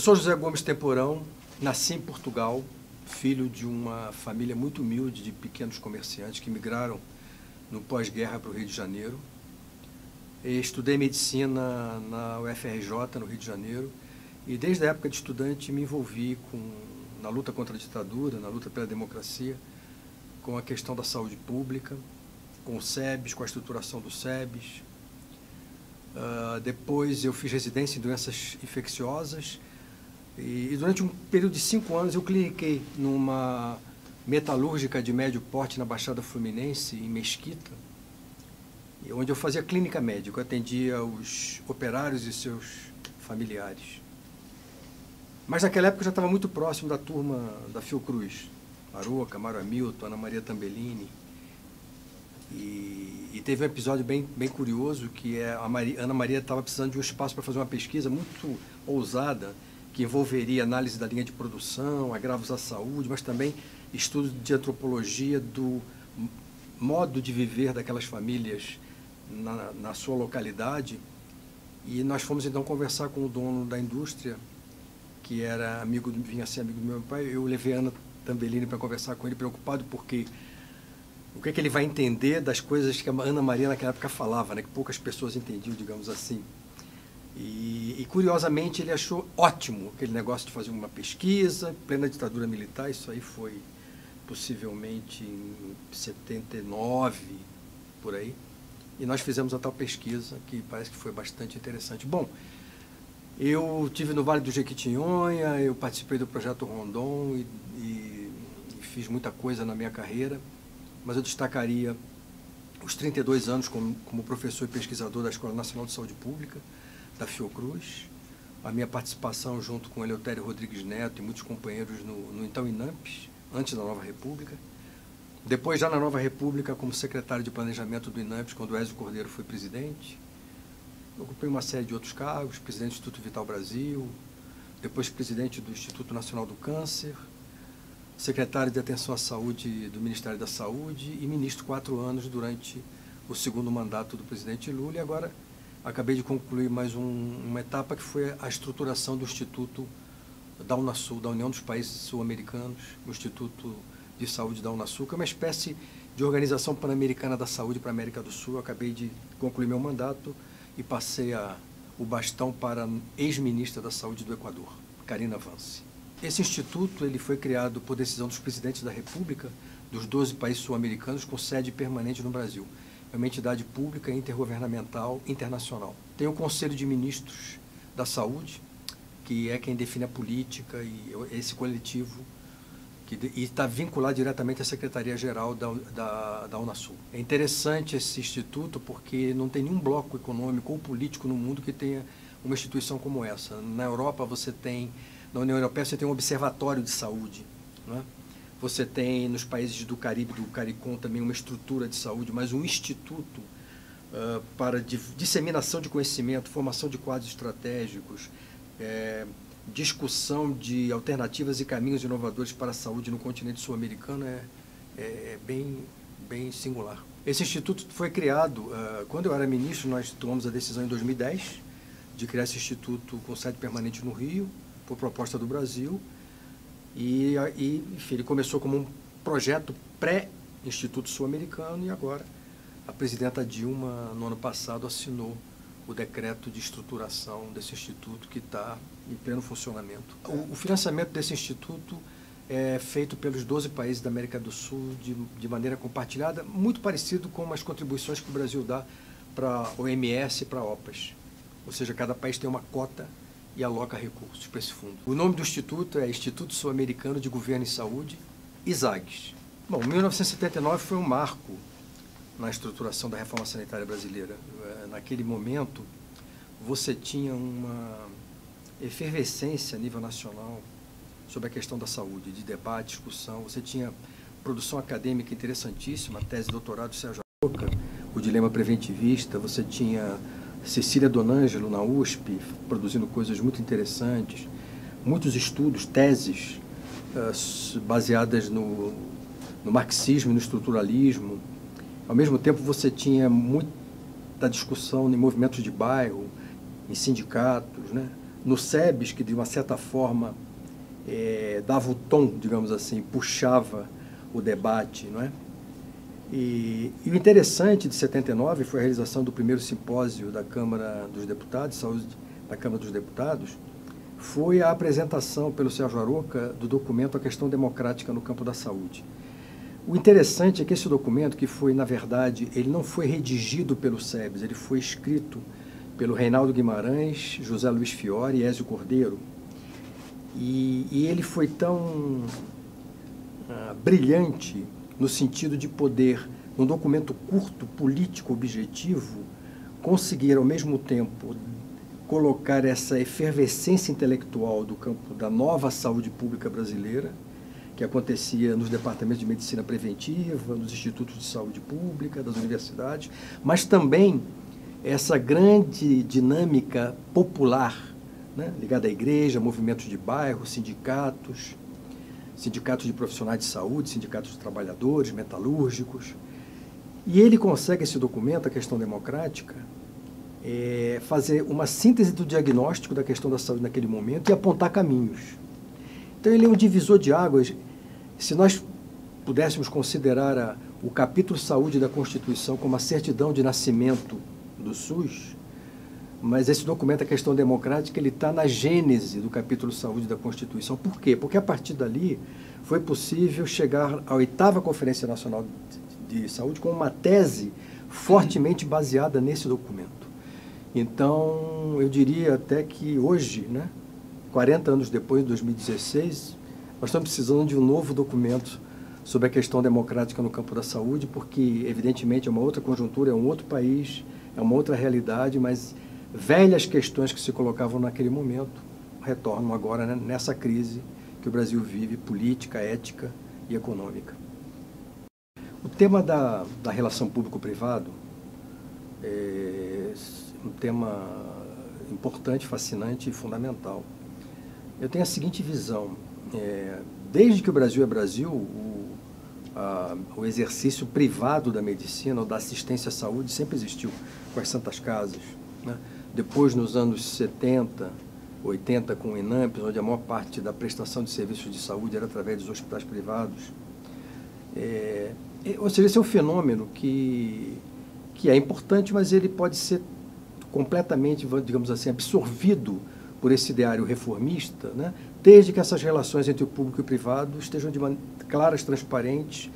Eu sou José Gomes Temporão, nasci em Portugal, filho de uma família muito humilde de pequenos comerciantes que migraram no pós-guerra para o Rio de Janeiro. Estudei medicina na UFRJ, no Rio de Janeiro, e desde a época de estudante me envolvi com, na luta contra a ditadura, na luta pela democracia, com a questão da saúde pública, com o SEBS, com a estruturação do SEBS. Uh, depois eu fiz residência em doenças infecciosas e, durante um período de cinco anos eu cliniquei numa metalúrgica de médio porte na Baixada Fluminense, em Mesquita, onde eu fazia clínica médica, eu atendia os operários e seus familiares. Mas naquela época eu já estava muito próximo da turma da Fiocruz, Aroca, Mário Hamilton, Ana Maria Tambellini. E, e, teve um episódio bem, bem curioso, que é a Maria, Ana Maria estava precisando de um espaço para fazer uma pesquisa muito ousada, que envolveria análise da linha de produção, agravos à saúde, mas também estudo de antropologia do modo de viver daquelas famílias na, na sua localidade. E nós fomos então conversar com o dono da indústria, que era amigo, vinha ser amigo do meu pai. Eu levei a Ana Tambellini para conversar com ele, preocupado porque o que, é que ele vai entender das coisas que a Ana Maria naquela época falava, né, que poucas pessoas entendiam, digamos assim. E, e, curiosamente ele achou ótimo aquele negócio de fazer uma pesquisa, plena ditadura militar, isso aí foi possivelmente em 79, por aí. E nós fizemos a tal pesquisa, que parece que foi bastante interessante. Bom, eu tive no Vale do Jequitinhonha, eu participei do projeto Rondon e, e, e fiz muita coisa na minha carreira, mas eu destacaria os 32 anos como, como professor e pesquisador da Escola Nacional de Saúde Pública, da Fiocruz, a minha participação junto com Eleutério Rodrigues Neto e muitos companheiros no, no então INAMPS, antes da Nova República. Depois, já na Nova República, como secretário de Planejamento do INAMPS, quando Ezio Cordeiro foi presidente. ocupei uma série de outros cargos, presidente do Instituto Vital Brasil, depois presidente do Instituto Nacional do Câncer, secretário de Atenção à Saúde do Ministério da Saúde e ministro quatro anos durante o segundo mandato do presidente Lula e agora acabei de concluir mais um, uma etapa que foi a estruturação do Instituto da Unasul, da União dos Países Sul-Americanos, o Instituto de Saúde da Unasul, que é uma espécie de organização pan-americana da saúde para a América do Sul. Eu acabei de concluir meu mandato e passei a, o bastão para a ex-ministra da Saúde do Equador, Karina Vance. Esse instituto ele foi criado por decisão dos presidentes da República dos 12 países sul-americanos com sede permanente no Brasil é uma entidade pública intergovernamental internacional. Tem o Conselho de Ministros da Saúde, que é quem define a política e esse coletivo que está vinculado diretamente à Secretaria-Geral da, da, da Unasul. É interessante esse instituto porque não tem nenhum bloco econômico ou político no mundo que tenha uma instituição como essa. Na Europa você tem, na União Europeia você tem um observatório de saúde, não é? Você tem nos países do Caribe, do CARICOM, também uma estrutura de saúde, mas um instituto uh, para disseminação de conhecimento, formação de quadros estratégicos, é, discussão de alternativas e caminhos inovadores para a saúde no continente sul-americano é, é, é bem, bem singular. Esse instituto foi criado, uh, quando eu era ministro, nós tomamos a decisão em 2010 de criar esse instituto com sede permanente no Rio, por proposta do Brasil, e, e enfim, ele começou como um projeto pré-Instituto Sul-Americano e agora a presidenta Dilma, no ano passado, assinou o decreto de estruturação desse instituto que está em pleno funcionamento. O, o, financiamento desse instituto é feito pelos 12 países da América do Sul de, de maneira compartilhada, muito parecido com as contribuições que o Brasil dá para a OMS e para a OPAS. Ou seja, cada país tem uma cota e aloca recursos para esse fundo. O nome do instituto é Instituto Sul-Americano de Governo e Saúde, ISAGS. Bom, 1979 foi um marco na estruturação da reforma sanitária brasileira. É, naquele momento, você tinha uma efervescência a nível nacional sobre a questão da saúde, de debate, discussão. Você tinha produção acadêmica interessantíssima, a tese de doutorado do Sérgio Aroca, o dilema preventivista, você tinha Cecília Donângelo, na USP, produzindo coisas muito interessantes, muitos estudos, teses uh, baseadas no, no marxismo e no estruturalismo. Ao mesmo tempo, você tinha muita discussão em movimentos de bairro, em sindicatos, né? no SEBS, que de uma certa forma é, dava o tom, digamos assim, puxava o debate, não é? E, e, o interessante de 79 foi a realização do primeiro simpósio da Câmara dos Deputados, saúde da Câmara dos Deputados, foi a apresentação pelo Sérgio Aroca do documento A Questão Democrática no Campo da Saúde. O interessante é que esse documento, que foi, na verdade, ele não foi redigido pelo SEBS, ele foi escrito pelo Reinaldo Guimarães, José Luiz Fiore e Ézio Cordeiro. E, e ele foi tão ah, brilhante no sentido de poder, num documento curto, político, objetivo, conseguir ao mesmo tempo colocar essa efervescência intelectual do campo da nova saúde pública brasileira, que acontecia nos departamentos de medicina preventiva, nos institutos de saúde pública, das universidades, mas também essa grande dinâmica popular, né, ligada à igreja, movimentos de bairro, sindicatos, sindicatos de profissionais de saúde, sindicatos de trabalhadores, metalúrgicos. E ele consegue, esse documento, a questão democrática, é, fazer uma síntese do diagnóstico da questão da saúde naquele momento e apontar caminhos. Então, ele é um divisor de águas. Se nós pudéssemos considerar a, o capítulo saúde da Constituição como a certidão de nascimento do SUS, mas esse documento, a questão democrática, ele está na gênese do capítulo saúde da Constituição. Por quê? Porque a partir dali foi possível chegar à oitava Conferência Nacional de Saúde com uma tese fortemente baseada nesse documento. Então, eu diria até que hoje, né, 40 anos depois, de 2016, nós estamos precisando de um novo documento sobre a questão democrática no campo da saúde, porque, evidentemente, é uma outra conjuntura, é um outro país, é uma outra realidade, mas velhas questões que se colocavam naquele momento retornam agora né, nessa crise que o Brasil vive, política, ética e econômica. O tema da, da relação público-privado é um tema importante, fascinante e fundamental. Eu tenho a seguinte visão: é, desde que o Brasil é Brasil, o, a, o exercício privado da medicina ou da assistência à saúde sempre existiu com as Santas Casas. Né? Depois, nos anos 70, 80, com o INAMPS, onde a maior parte da prestação de serviços de saúde era através dos hospitais privados. É, ou seja, esse é um fenômeno que, que é importante, mas ele pode ser completamente, digamos assim, absorvido por esse ideário reformista, né? desde que essas relações entre o público e o privado estejam de claras, transparentes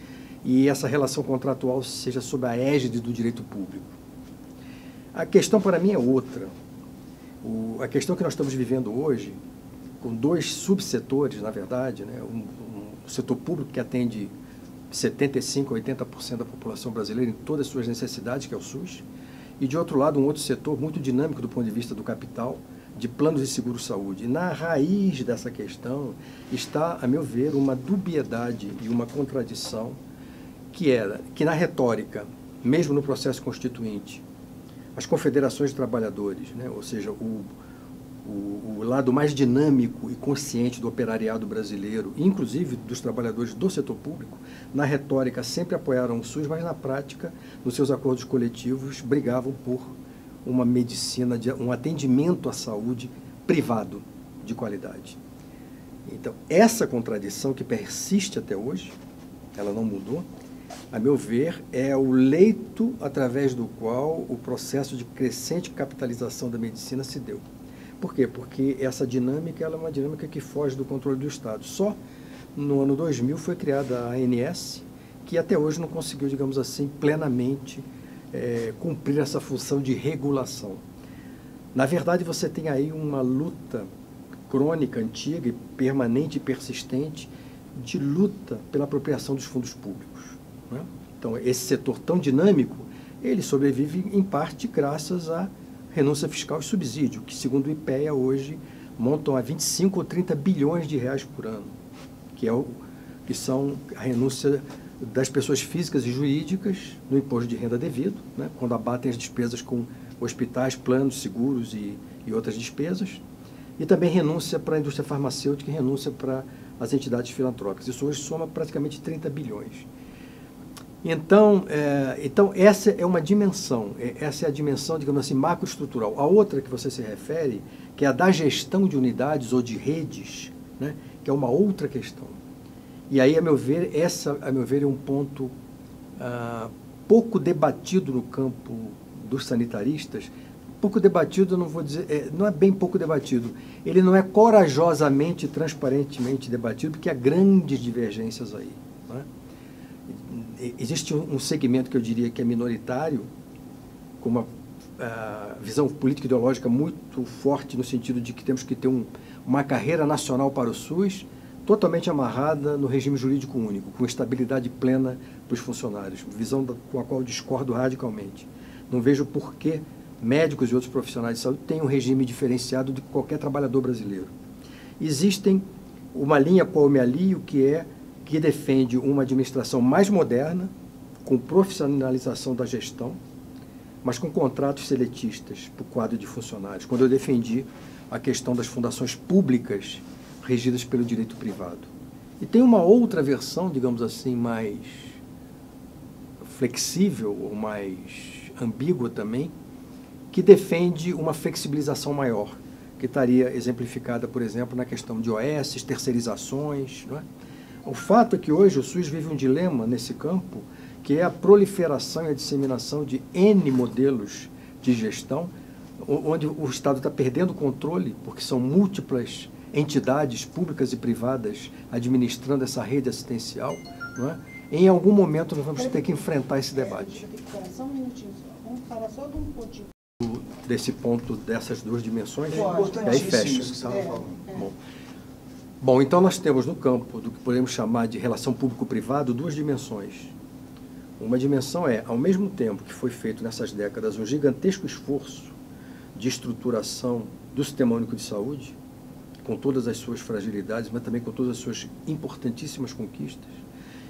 e essa relação contratual seja sob a égide do direito público. A questão para mim é outra. O, a questão que nós estamos vivendo hoje, com dois subsetores, na verdade, né? um, um, setor público que atende 75% a 80% da população brasileira em todas as suas necessidades, que é o SUS, e de outro lado um outro setor muito dinâmico do ponto de vista do capital, de planos de seguro-saúde. E na raiz dessa questão está, a meu ver, uma dubiedade e uma contradição que era que na retórica, mesmo no processo constituinte, as confederações de trabalhadores, né, ou seja, o, o, o, lado mais dinâmico e consciente do operariado brasileiro, inclusive dos trabalhadores do setor público, na retórica sempre apoiaram o SUS, mas na prática, nos seus acordos coletivos, brigavam por uma medicina, de, um atendimento à saúde privado de qualidade. Então, essa contradição que persiste até hoje, ela não mudou, a meu ver, é o leito através do qual o processo de crescente capitalização da medicina se deu. Por quê? Porque essa dinâmica é uma dinâmica que foge do controle do Estado. Só no ano 2000 foi criada a ANS, que até hoje não conseguiu, digamos assim, plenamente é, cumprir essa função de regulação. Na verdade, você tem aí uma luta crônica, antiga permanente e persistente de luta pela apropriação dos fundos públicos. Né? Então, esse setor tão dinâmico, ele sobrevive em parte graças à renúncia fiscal e subsídio, que, segundo o IPEA, hoje montam a 25 ou 30 bilhões de reais por ano, que, é o, que são a renúncia das pessoas físicas e jurídicas no imposto de renda devido, né, quando abatem as despesas com hospitais, planos, seguros e, e outras despesas, e também renúncia para a indústria farmacêutica e renúncia para as entidades filantrópicas. Isso hoje soma praticamente 30 bilhões. Então, é, então, essa é uma dimensão, é, essa é a dimensão, digamos assim, macroestrutural. A outra que você se refere, que é a da gestão de unidades ou de redes, né, que é uma outra questão. E aí, a meu ver, essa, a meu ver, é um ponto ah, pouco debatido no campo dos sanitaristas, pouco debatido, não vou dizer, é, não é bem pouco debatido. Ele não é corajosamente, transparentemente debatido, porque há grandes divergências aí. Né? Existe um segmento que eu diria que é minoritário, com uma uh, visão política ideológica muito forte no sentido de que temos que ter um, uma carreira nacional para o SUS, totalmente amarrada no regime jurídico único, com estabilidade plena para os funcionários, visão da, com a qual discordo radicalmente. Não vejo por que médicos e outros profissionais de saúde têm um regime diferenciado de qualquer trabalhador brasileiro. Existem uma linha qual eu me alio, que é que defende uma administração mais moderna, com profissionalização da gestão, mas com contratos seletistas para o quadro de funcionários. Quando eu defendi a questão das fundações públicas regidas pelo direito privado. E tem uma outra versão, digamos assim, mais flexível ou mais ambígua também, que defende uma flexibilização maior, que estaria exemplificada, por exemplo, na questão de OS, terceirizações. Não é? O fato é que hoje o SUS vive um dilema nesse campo, que é a proliferação e a disseminação de N modelos de gestão, onde o Estado está perdendo o controle, porque são múltiplas entidades públicas e privadas administrando essa rede assistencial. Não é? Em algum momento nós vamos ter que enfrentar esse debate. Vamos falar só de um pontinho desse ponto dessas duas dimensões, é e aí fecha. É, é. Bom. Bom, então nós temos no campo do que podemos chamar de relação público-privado duas dimensões. Uma dimensão é, ao mesmo tempo que foi feito nessas décadas um gigantesco esforço de estruturação do Sistema Único de Saúde, com todas as suas fragilidades, mas também com todas as suas importantíssimas conquistas,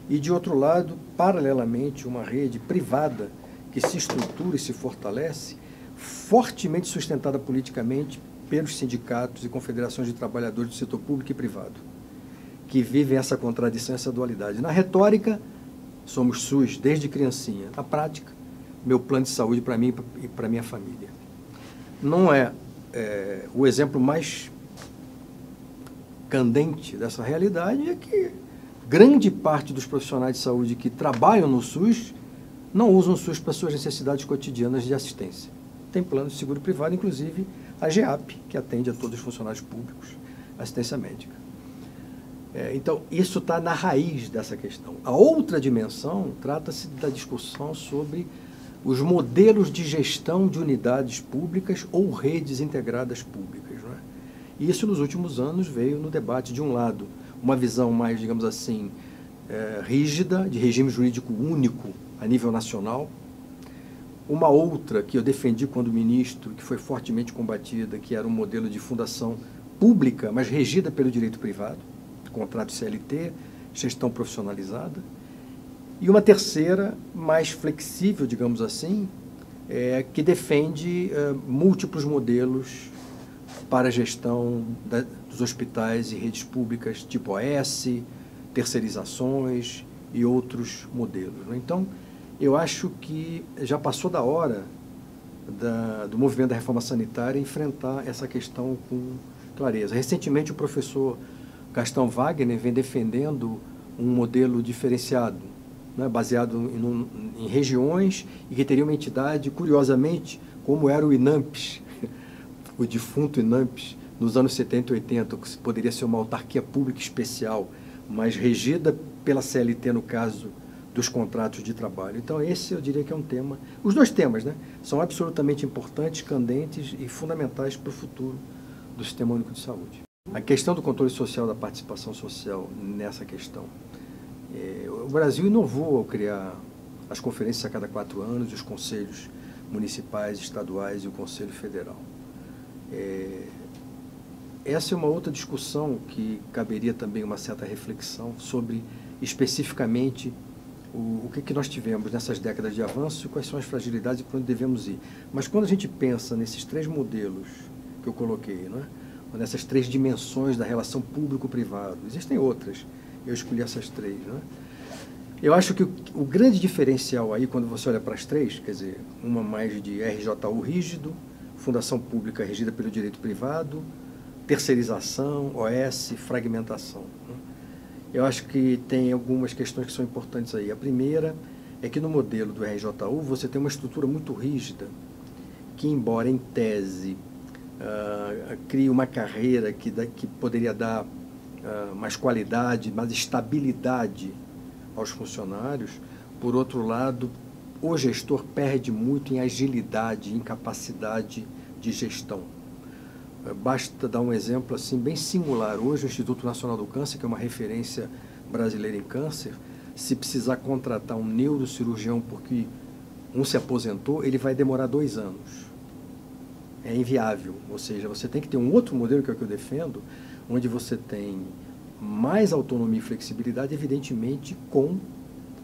e de outro lado, paralelamente, uma rede privada que se estrutura e se fortalece fortemente sustentada politicamente pelos sindicatos e confederações de trabalhadores do setor público e privado, que vivem essa contradição, essa dualidade. Na retórica, somos SUS desde criancinha. Na prática, meu plano de saúde para mim e para minha família. Não é, é, o exemplo mais candente dessa realidade é que grande parte dos profissionais de saúde que trabalham no SUS não usam o SUS para suas necessidades cotidianas de assistência tem plano de seguro privado, inclusive a GEAP, que atende a todos os funcionários públicos, assistência médica. É, então, isso está na raiz dessa questão. A outra dimensão trata-se da discussão sobre os modelos de gestão de unidades públicas ou redes integradas públicas. Não é? E isso, nos últimos anos, veio no debate, de um lado, uma visão mais, digamos assim, é, rígida, de regime jurídico único a nível nacional, uma outra que eu defendi quando ministro, que foi fortemente combatida, que era um modelo de fundação pública, mas regida pelo direito privado, contrato CLT, gestão profissionalizada. E uma terceira, mais flexível, digamos assim, é, que defende é, múltiplos modelos para a gestão da, dos hospitais e redes públicas, tipo OS, terceirizações e outros modelos. Né? Então, eu acho que já passou da hora da, do movimento da reforma sanitária enfrentar essa questão com clareza. Recentemente, o professor Gastão Wagner vem defendendo um modelo diferenciado, né, baseado em, em, regiões e que teria uma entidade, curiosamente, como era o INAMPS, o defunto INAMPS, nos anos 70 e 80, que poderia ser uma autarquia pública especial, mas regida pela CLT, no caso dos contratos de trabalho. Então, esse eu diria que é um tema. Os dois temas né, são absolutamente importantes, candentes e fundamentais para o futuro do Sistema Único de Saúde. A questão do controle social, da participação social nessa questão. É, o Brasil inovou ao criar as conferências a cada quatro anos, os conselhos municipais, estaduais e o Conselho Federal. É, essa é uma outra discussão que caberia também uma certa reflexão sobre especificamente o, o que, que nós tivemos nessas décadas de avanço quais são as fragilidades e para onde devemos ir. Mas quando a gente pensa nesses três modelos que eu coloquei, não é? nessas três dimensões da relação público-privado, existem outras, eu escolhi essas três. Não é? Eu acho que o, o, grande diferencial aí, quando você olha para as três, quer dizer, uma mais de RJU rígido, fundação pública regida pelo direito privado, terceirização, OS, fragmentação. Né? Eu acho que tem algumas questões que são importantes aí. A primeira é que no modelo do RJU você tem uma estrutura muito rígida, que embora em tese uh, crie uma carreira que, que poderia dar uh, mais qualidade, mais estabilidade aos funcionários, por outro lado, o gestor perde muito em agilidade, em capacidade de gestão. Basta dar um exemplo assim bem singular. Hoje o Instituto Nacional do Câncer, que é uma referência brasileira em câncer, se precisar contratar um neurocirurgião porque um se aposentou, ele vai demorar dois anos. É inviável. Ou seja, você tem que ter um outro modelo, que é o que eu defendo, onde você tem mais autonomia e flexibilidade, evidentemente com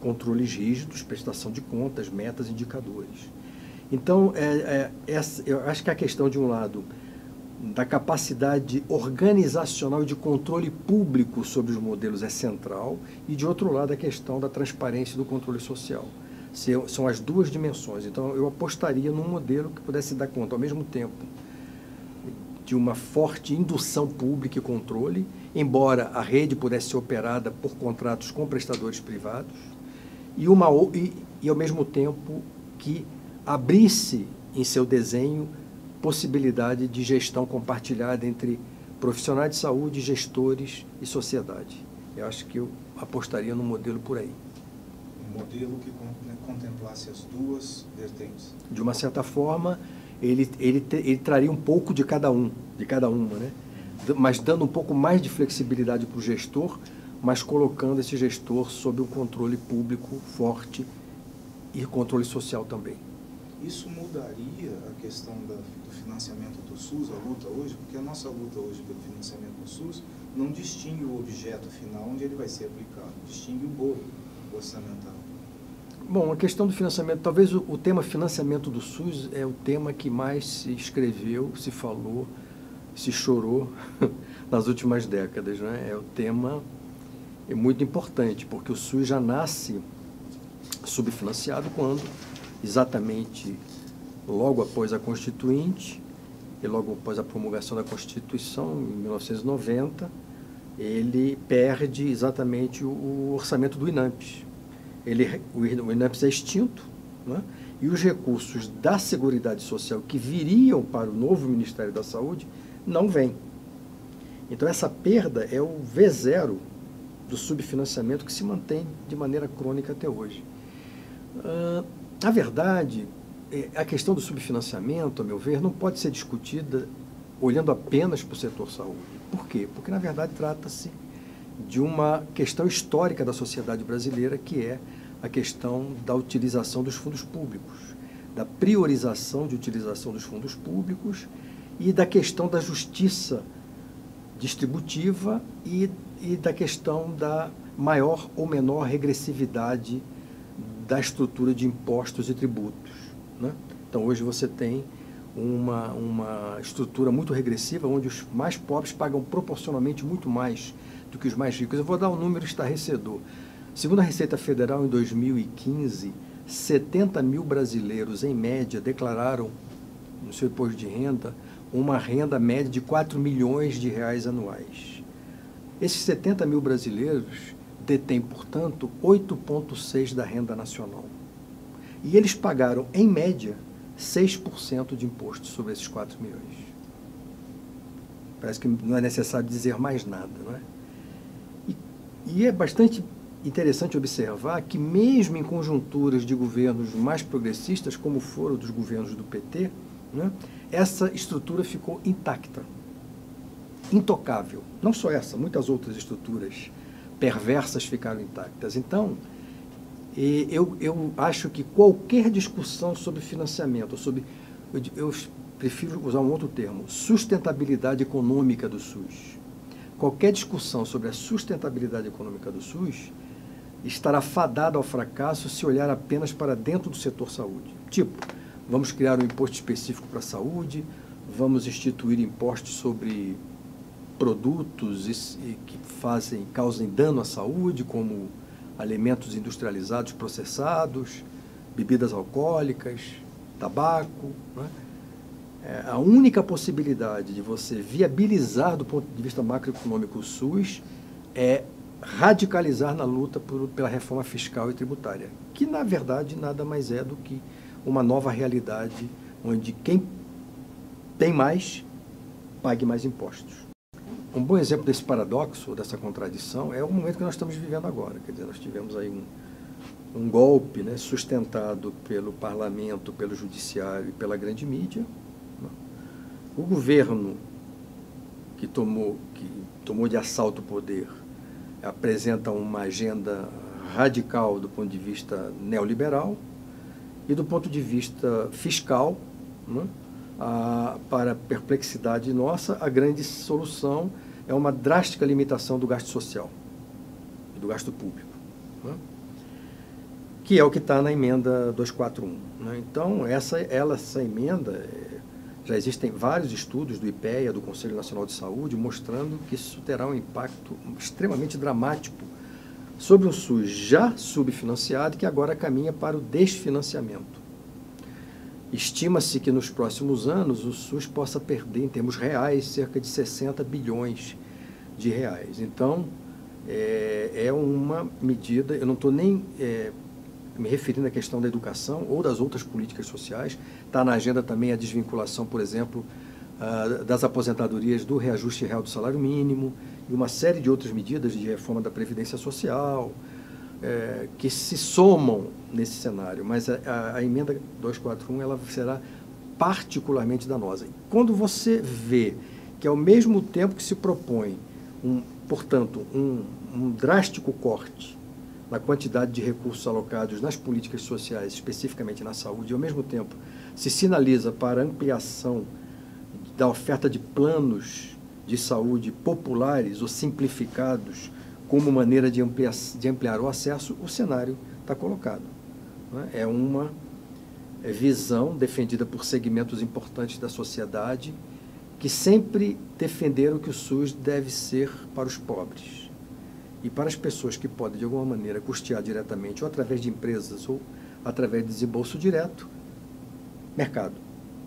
controles rígidos, prestação de contas, metas, indicadores. Então, é, é, eu acho que a questão, de um lado, da capacidade organizacional de controle público sobre os modelos é central, e, de outro lado, a questão da transparência e do controle social. São as duas dimensões. Então, eu apostaria num modelo que pudesse dar conta, ao mesmo tempo, de uma forte indução pública e controle, embora a rede pudesse ser operada por contratos com prestadores privados, e, uma, e, e ao mesmo tempo que abrisse em seu desenho possibilidade de gestão compartilhada entre profissionais de saúde, gestores e sociedade. Eu acho que eu apostaria no modelo por aí. Um modelo que contemplasse as duas vertentes. De uma certa forma, ele, ele, ele traria um pouco de cada um, de cada uma, né? mas dando um pouco mais de flexibilidade para o gestor, mas colocando esse gestor sob um controle público forte e controle social também. Isso mudaria a questão da, financiamento do SUS, a luta hoje, porque a nossa luta hoje pelo financiamento do SUS não distingue o objeto final onde ele vai ser aplicado, distingue o bolo orçamental. Bom, a questão do financiamento, talvez o, o, tema financiamento do SUS é o tema que mais se escreveu, se falou, se chorou nas últimas décadas. Né? É o tema é muito importante, porque o SUS já nasce subfinanciado quando, exatamente logo após a Constituinte e logo após a promulgação da Constituição, em 1990, ele perde exatamente o orçamento do INAMPS ele, o INAPS é extinto, né? e os recursos da Seguridade Social que viriam para o novo Ministério da Saúde não vêm. Então, essa perda é o V0 do subfinanciamento que se mantém de maneira crônica até hoje. Uh, a verdade, a questão do subfinanciamento, a meu ver, não pode ser discutida olhando apenas para o setor saúde. Por quê? Porque, na verdade, trata-se de uma questão histórica da sociedade brasileira, que é a questão da utilização dos fundos públicos, da priorização de utilização dos fundos públicos e da questão da justiça distributiva e, e da questão da maior ou menor regressividade da estrutura de impostos e tributos. Né? Então, hoje você tem uma, uma estrutura muito regressiva, onde os mais pobres pagam proporcionalmente muito mais do que os mais ricos. Eu vou dar um número estarrecedor. Segundo a Receita Federal, em 2015, 70 mil brasileiros, em média, declararam no seu imposto de renda uma renda média de 4 milhões de reais anuais. Esses 70 mil brasileiros detêm, portanto, 8,6% da renda nacional. E eles pagaram, em média, 6% de imposto sobre esses 4 milhões. Parece que não é necessário dizer mais nada, não é? E, e é bastante interessante observar que, mesmo em conjunturas de governos mais progressistas, como foram dos governos do PT, né, essa estrutura ficou intacta, intocável. Não só essa, muitas outras estruturas perversas ficaram intactas. Então, eu, eu acho que qualquer discussão sobre financiamento, sobre. Eu, eu prefiro usar um outro termo, sustentabilidade econômica do SUS. Qualquer discussão sobre a sustentabilidade econômica do SUS estará fadada ao fracasso se olhar apenas para dentro do setor saúde. Tipo, vamos criar um imposto específico para a saúde, vamos instituir impostos sobre produtos que fazem, causem dano à saúde, como alimentos industrializados, processados, bebidas alcoólicas, tabaco. Né? É, a única possibilidade de você viabilizar do ponto de vista macroeconômico o SUS é radicalizar na luta por, pela reforma fiscal e tributária, que na verdade nada mais é do que uma nova realidade onde quem tem mais pague mais impostos. Um bom exemplo desse paradoxo, dessa contradição, é o momento que nós estamos vivendo agora. Quer dizer, nós tivemos aí um, um golpe né, sustentado pelo parlamento, pelo judiciário e pela grande mídia. Né? O governo que tomou, que tomou de assalto o poder apresenta uma agenda radical do ponto de vista neoliberal e do ponto de vista fiscal, né, a, para perplexidade nossa, a grande solução é uma drástica limitação do gasto social, do gasto público, né, que é o que está na emenda 241. Né. Então, essa, ela, essa emenda, é, já existem vários estudos do IPEA, do Conselho Nacional de Saúde, mostrando que isso terá um impacto extremamente dramático sobre um SUS já subfinanciado que agora caminha para o desfinanciamento. Estima-se que nos próximos anos o SUS possa perder, em termos reais, cerca de 60 bilhões de reais. Então, é, é uma medida, eu não estou nem é, me referindo à questão da educação ou das outras políticas sociais, está na agenda também a desvinculação, por exemplo, das aposentadorias do reajuste real do salário mínimo, e uma série de outras medidas de reforma da Previdência Social, é, que se somam nesse cenário. Mas a, a, a, emenda 241 ela será particularmente danosa. Quando você vê que, ao mesmo tempo que se propõe, um, portanto, um, um drástico corte na quantidade de recursos alocados nas políticas sociais, especificamente na saúde, e ao mesmo tempo se sinaliza para ampliação da oferta de planos de saúde populares ou simplificados como maneira de ampliar, de ampliar o acesso, o cenário está colocado. Né? É uma é visão defendida por segmentos importantes da sociedade que sempre defenderam que o SUS deve ser para os pobres e para as pessoas que podem, de alguma maneira, custear diretamente, ou através de empresas, ou através de desembolso direto, mercado,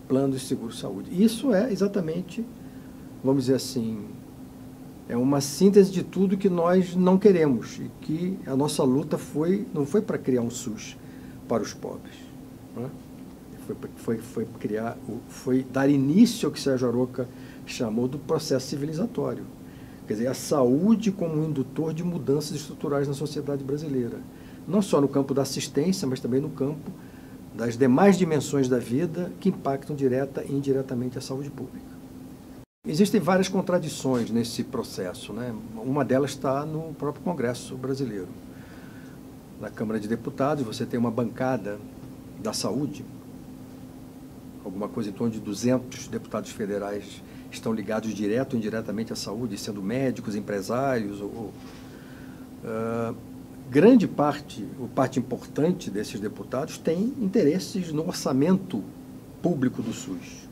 plano de seguro-saúde. Isso é exatamente vamos dizer assim, é uma síntese de tudo que nós não queremos e que a nossa luta foi não foi para criar um SUS para os pobres, né? foi, foi, foi criar, foi dar início ao que Sérgio Aroca chamou do processo civilizatório, quer dizer, a saúde como um indutor de mudanças estruturais na sociedade brasileira, não só no campo da assistência, mas também no campo das demais dimensões da vida que impactam direta e indiretamente a saúde pública. Existem várias contradições nesse processo. Né? Uma delas está no próprio Congresso brasileiro. Na Câmara de Deputados, você tem uma bancada da saúde, alguma coisa em torno de 200 deputados federais estão ligados direto ou indiretamente à saúde, sendo médicos, empresários. Ou, uh, grande parte, ou parte importante desses deputados tem interesses no orçamento público do SUS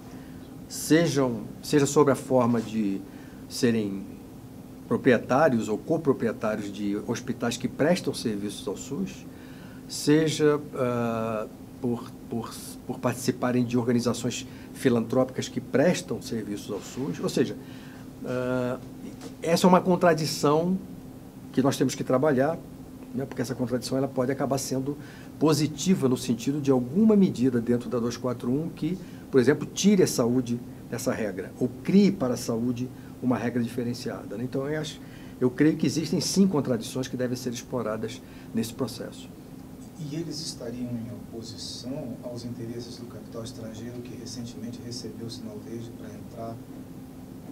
sejam, seja sob a forma de serem proprietários ou coproprietários de hospitais que prestam serviços ao SUS, seja uh, por, por, por participarem de organizações filantrópicas que prestam serviços ao SUS. Ou seja, uh, essa é uma contradição que nós temos que trabalhar, né, porque essa contradição ela pode acabar sendo positiva no sentido de alguma medida dentro da 241 que por exemplo, tire a saúde dessa regra, ou crie para a saúde uma regra diferenciada. Né? Então, eu, acho, eu creio que existem sim contradições que devem ser exploradas nesse processo. E eles estariam em oposição aos interesses do capital estrangeiro que recentemente recebeu o sinal verde para entrar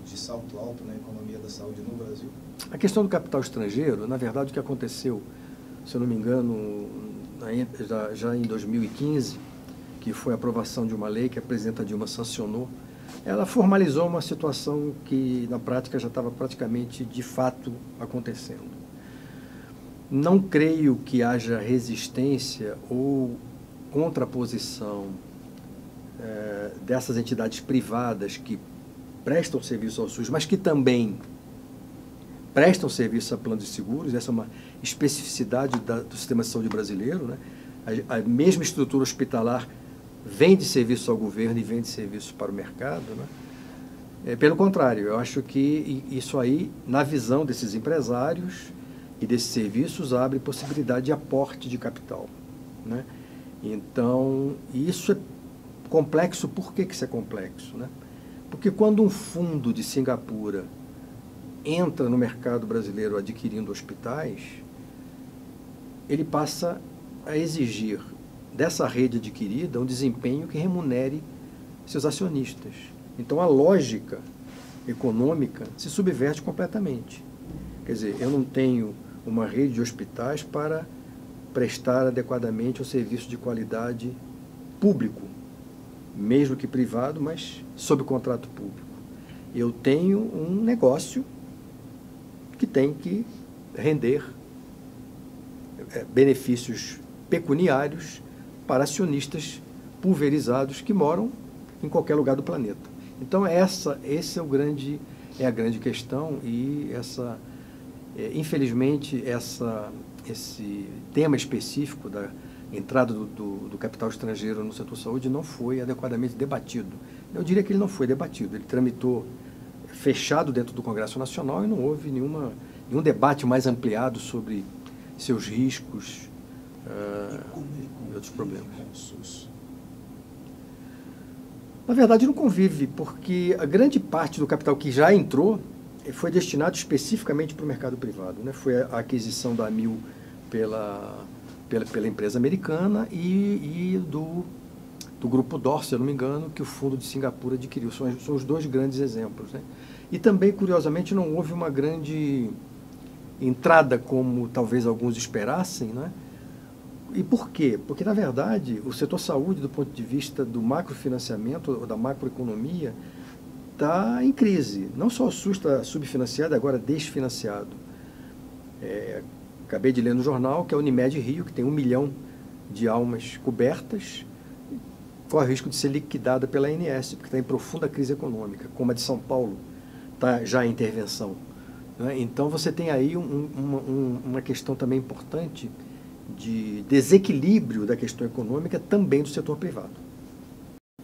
de salto alto na economia da saúde no Brasil? A questão do capital estrangeiro, na verdade, o que aconteceu, se eu não me engano, já, já em 2015, que foi a aprovação de uma lei que a presidenta Dilma sancionou, ela formalizou uma situação que na prática já estava praticamente de fato acontecendo. Não creio que haja resistência ou contraposição é, dessas entidades privadas que prestam serviço ao SUS, mas que também prestam serviço a planos de seguros, essa é uma especificidade da, do sistema de saúde brasileiro. Né? A, a, mesma estrutura hospitalar vende serviço ao governo e vende serviço para o mercado. Né? É, pelo contrário, eu acho que isso aí, na visão desses empresários e desses serviços, abre possibilidade de aporte de capital. Né? Então, isso é complexo. Por que, que isso é complexo? Né? Porque quando um fundo de Singapura entra no mercado brasileiro adquirindo hospitais, ele passa a exigir dessa rede adquirida um desempenho que remunere seus acionistas. Então a lógica econômica se subverte completamente. Quer dizer, eu não tenho uma rede de hospitais para prestar adequadamente o serviço de qualidade público, mesmo que privado, mas sob contrato público. Eu tenho um negócio que tem que render é, benefícios pecuniários para acionistas pulverizados que moram em qualquer lugar do planeta. Então essa, esse é o grande, é a grande questão e essa, é, infelizmente, essa, esse tema específico da entrada do, do, do, capital estrangeiro no setor saúde não foi adequadamente debatido. Eu diria que ele não foi debatido, ele tramitou fechado dentro do Congresso Nacional e não houve nenhuma, nenhum debate mais ampliado sobre seus riscos uh, outros problemas. Na verdade, não convive, porque a grande parte do capital que já entrou foi destinado especificamente para o mercado privado. Né? Foi a aquisição da Mil pela, pela, pela empresa americana e, e do, do grupo Dor, se eu não me engano, que o fundo de Singapura adquiriu. São, são os dois grandes exemplos. Né? E também, curiosamente, não houve uma grande entrada como talvez alguns esperassem, né? E por quê? Porque, na verdade, o setor saúde, do ponto de vista do macrofinanciamento, ou da macroeconomia, está em crise. Não só o SUS está subfinanciado, agora desfinanciado. É, acabei de ler no jornal que a Unimed Rio, que tem um milhão de almas cobertas, corre o risco de ser liquidada pela ANS, porque está em profunda crise econômica, como a de São Paulo está já em intervenção. Né? Então você tem aí um, uma, um, uma questão também importante de desequilíbrio da questão econômica também do setor privado.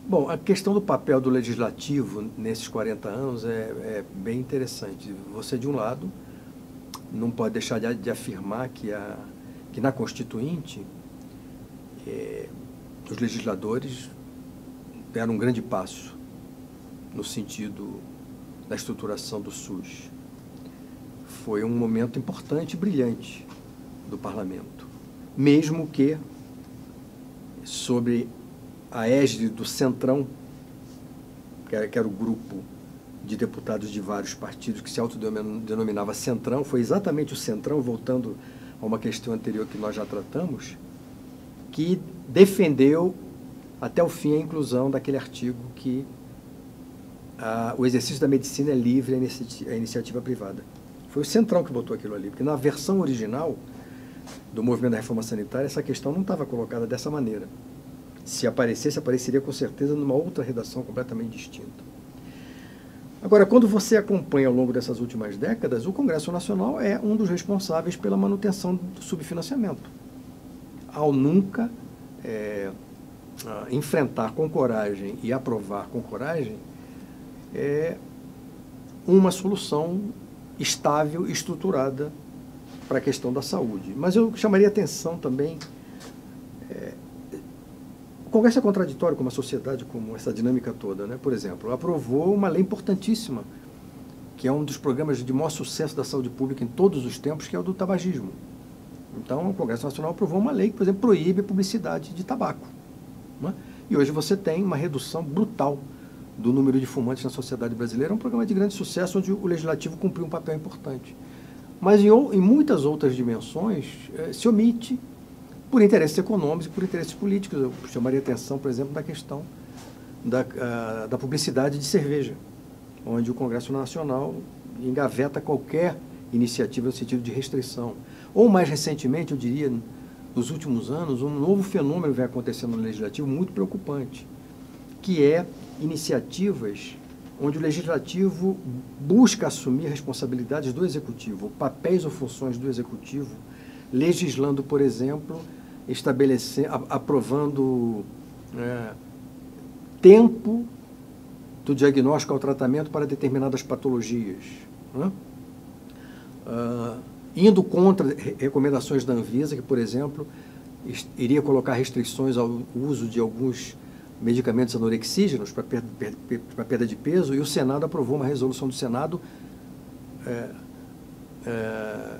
Bom, a questão do papel do legislativo nesses 40 anos é, é bem interessante. Você, de um lado, não pode deixar de, de afirmar que, a, que na Constituinte é, os legisladores deram um grande passo no sentido da estruturação do SUS. Foi um momento importante e brilhante do parlamento mesmo que sobre a égide do Centrão, que era, o grupo de deputados de vários partidos que se autodenominava Centrão, foi exatamente o Centrão, voltando a uma questão anterior que nós já tratamos, que defendeu até o fim a inclusão daquele artigo que a, o exercício da medicina é livre à iniciativa privada. Foi o Centrão que botou aquilo ali, porque na versão original do movimento da reforma sanitária, essa questão não estava colocada dessa maneira. Se aparecesse, apareceria com certeza numa outra redação completamente distinta. Agora, quando você acompanha ao longo dessas últimas décadas, o Congresso Nacional é um dos responsáveis pela manutenção do subfinanciamento. Ao nunca é, enfrentar com coragem e aprovar com coragem é, uma solução estável estruturada para a questão da saúde. Mas eu chamaria atenção também. É, o Congresso é contraditório com uma sociedade como essa dinâmica toda. Né? Por exemplo, aprovou uma lei importantíssima, que é um dos programas de maior sucesso da saúde pública em todos os tempos, que é o do tabagismo. Então, o Congresso Nacional aprovou uma lei que, por exemplo, proíbe a publicidade de tabaco. Né? E hoje você tem uma redução brutal do número de fumantes na sociedade brasileira. É um programa de grande sucesso onde o legislativo cumpriu um papel importante. Mas em, em muitas outras dimensões eh, se omite por interesses econômicos e por interesses políticos. Eu chamaria atenção, por exemplo, da questão da, uh, da publicidade de cerveja, onde o Congresso Nacional engaveta qualquer iniciativa no sentido de restrição. Ou, mais recentemente, eu diria, nos últimos anos, um novo fenômeno vem acontecendo no Legislativo muito preocupante, que é iniciativas onde o legislativo busca assumir responsabilidades do executivo, papéis ou funções do executivo, legislando, por exemplo, estabelecer, aprovando é, tempo do diagnóstico ao tratamento para determinadas patologias. Né? Uh, indo contra recomendações da Anvisa, que, por exemplo, iria colocar restrições ao uso de alguns medicamentos anorexígenos para perda, perda, de peso, e o Senado aprovou uma resolução do Senado é, é,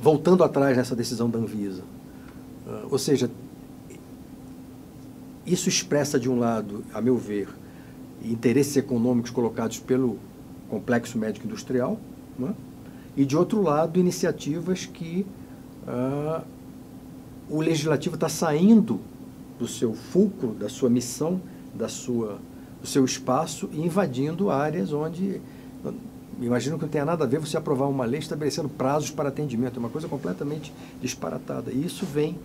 voltando atrás nessa decisão da Anvisa. Uh, ou seja, isso expressa, de um lado, a meu ver, interesses econômicos colocados pelo complexo médico industrial, né? e, de outro lado, iniciativas que uh, o legislativo está saindo do seu fulcro, da sua missão, da sua, do seu espaço e invadindo áreas onde imagino que não tenha nada a ver você aprovar uma lei estabelecendo prazos para atendimento, é uma coisa completamente disparatada. E isso vem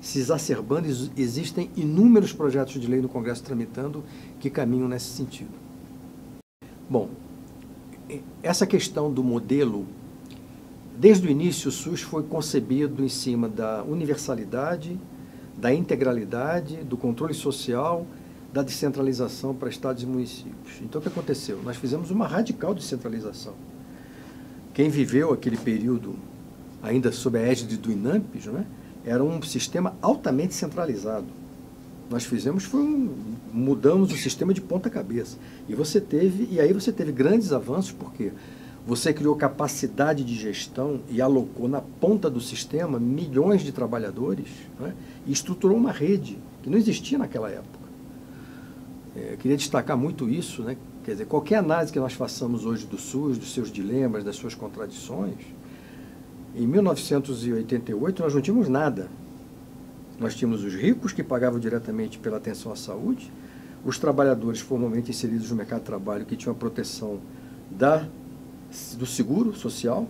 se exacerbando, existem inúmeros projetos de lei no Congresso tramitando que caminham nesse sentido. Bom, essa questão do modelo, desde o início o SUS foi concebido em cima da universalidade, da integralidade, do controle social, da descentralização para estados e municípios. Então, o que aconteceu? Nós fizemos uma radical descentralização. Quem viveu aquele período ainda sob a égide do INAMPES, não é? era um sistema altamente centralizado. Nós fizemos foi um, mudamos o sistema de ponta cabeça. E você teve e aí você teve grandes avanços porque você criou capacidade de gestão e alocou na ponta do sistema milhões de trabalhadores né? e estruturou uma rede que não existia naquela época. É, queria destacar muito isso, né? Quer dizer, qualquer análise que nós façamos hoje do SUS, dos seus dilemas, das suas contradições, em 1988, nós não tínhamos nada. Nós tínhamos os ricos que pagavam diretamente pela atenção à saúde, os trabalhadores formalmente inseridos no mercado de trabalho que tinham a proteção da, do seguro social,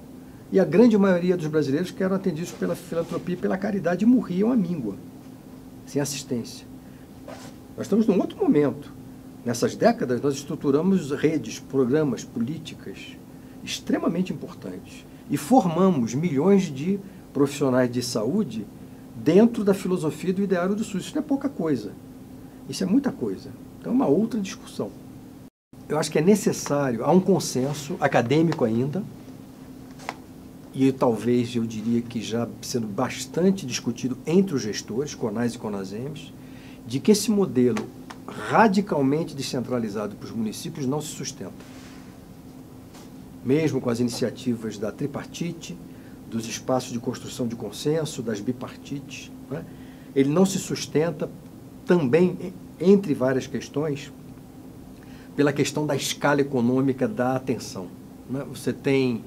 e a grande maioria dos brasileiros que eram atendidos pela filantropia e pela caridade morriam à míngua, sem assistência. Nós estamos num outro momento. Nessas décadas, nós estruturamos redes, programas, políticas extremamente importantes e formamos milhões de profissionais de saúde dentro da filosofia do ideário do SUS. Isso não é pouca coisa. Isso é muita coisa. Então é uma outra discussão. Eu acho que é necessário, há um consenso acadêmico ainda, e talvez eu diria que já sendo bastante discutido entre os gestores, CONAS e CONASEMES, de que esse modelo radicalmente descentralizado para os municípios não se sustenta mesmo com as iniciativas da tripartite, dos espaços de construção de consenso, das bipartites. Né? Ele não se sustenta também, entre várias questões, pela questão da escala econômica da atenção. Né? Você tem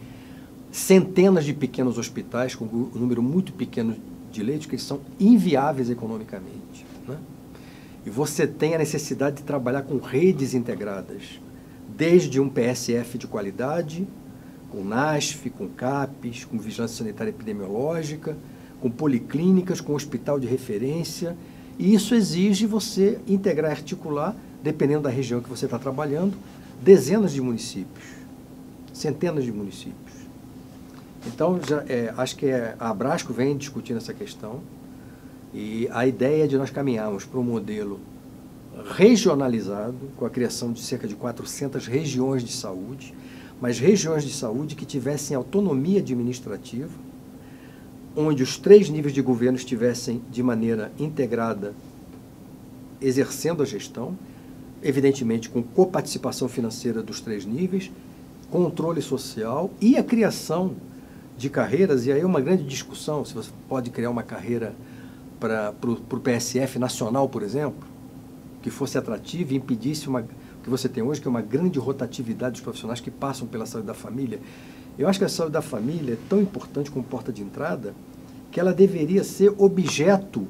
centenas de pequenos hospitais com um número muito pequeno de leitos que são inviáveis economicamente. Né? E você tem a necessidade de trabalhar com redes integradas desde um PSF de qualidade, com NASF, com CAPES, com Vigilância Sanitária Epidemiológica, com policlínicas, com hospital de referência. E isso exige você integrar e articular, dependendo da região que você está trabalhando, dezenas de municípios, centenas de municípios. Então, já, é, acho que é, a Abrasco vem discutindo essa questão e a ideia é de nós caminharmos para um modelo regionalizado, com a criação de cerca de 400 regiões de saúde, mas regiões de saúde que tivessem autonomia administrativa, onde os três níveis de governo estivessem de maneira integrada exercendo a gestão, evidentemente com coparticipação financeira dos três níveis, controle social e a criação de carreiras, e aí é uma grande discussão se você pode criar uma carreira para o PSF nacional, por exemplo, que fosse atrativa e impedisse uma, o que você tem hoje, que é uma grande rotatividade dos profissionais que passam pela saúde da família. Eu acho que a saúde da família é tão importante como porta de entrada que ela deveria ser objeto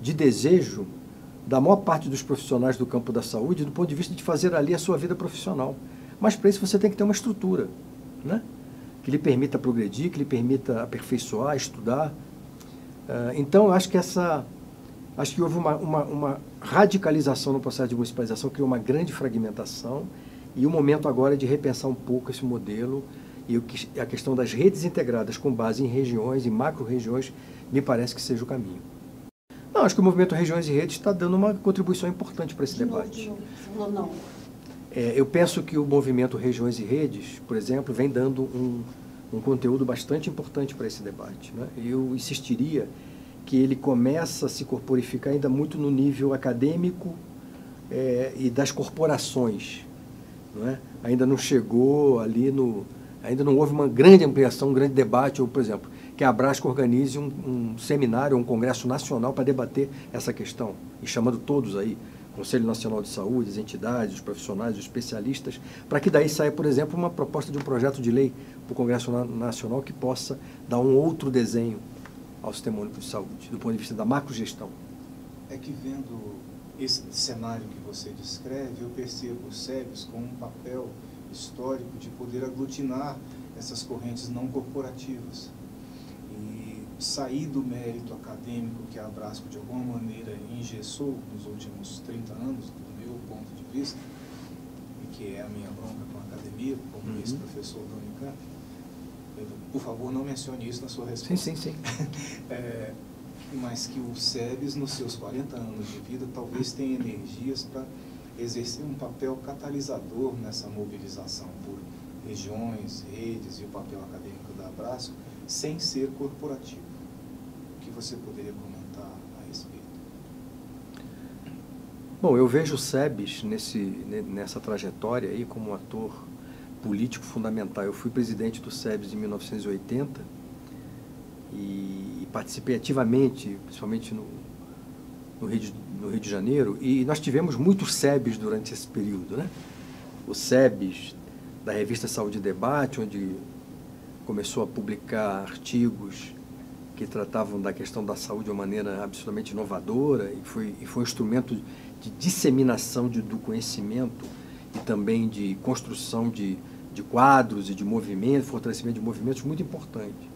de desejo da maior parte dos profissionais do campo da saúde, do ponto de vista de fazer ali a sua vida profissional. Mas para isso você tem que ter uma estrutura, né? que lhe permita progredir, que lhe permita aperfeiçoar, estudar. Ah, então, eu acho que essa Acho que houve uma, uma, uma radicalização no processo de municipalização, criou uma grande fragmentação E o momento agora é de repensar um pouco esse modelo e a questão das redes integradas com base em regiões, em macro-regiões, me parece que seja o caminho. Não, acho que o movimento Regiões e Redes está dando uma contribuição importante para esse de debate. Novo, de novo. Não. É, eu penso que o movimento Regiões e Redes, por exemplo, vem dando um, um conteúdo bastante importante para esse debate. Né? Eu insistiria que ele começa a se corporificar ainda muito no nível acadêmico é, e das corporações. Não é? Ainda não chegou ali no. Ainda não houve uma grande ampliação, um grande debate, ou, por exemplo, que a Abrasco organize um, um seminário, um congresso nacional para debater essa questão, e chamando todos aí, Conselho Nacional de Saúde, as entidades, os profissionais, os especialistas, para que daí saia, por exemplo, uma proposta de um projeto de lei para o Congresso Nacional que possa dar um outro desenho ao Sistema Único de Saúde, do ponto de vista da macrogestão. É que vendo esse cenário que você descreve, eu percebo o SEBS com um papel histórico de poder aglutinar essas correntes não corporativas sair do mérito acadêmico que a Abrasco de alguma maneira engessou nos últimos 30 anos, do meu ponto de vista, e que é a minha bronca com a academia, como uhum. ex-professor da Unicamp. Por favor, não mencione isso na sua resposta. Sim, sim, sim. é, mas que o SEBS, nos seus 40 anos de vida, talvez tenha energias para exercer um papel catalisador nessa mobilização por regiões, redes e o papel acadêmico da Abraço, sem ser corporativo. O que você poderia comentar a respeito? Bom, eu vejo o SEBS nesse, nessa trajetória aí como um ator político fundamental. Eu fui presidente do SEBS em 1980 e participei ativamente, principalmente no, no, Rio, de, no Rio de Janeiro, e nós tivemos muitos SEBs durante esse período. Né? O SEBs da revista Saúde e Debate, onde começou a publicar artigos que tratavam da questão da saúde de uma maneira absolutamente inovadora e foi, e foi um instrumento de disseminação de, do conhecimento e também de construção de, de quadros e de movimento, fortalecimento de movimentos muito importante.